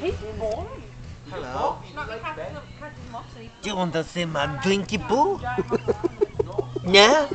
He's. Hello. Do you want to see my drinky poo? yeah?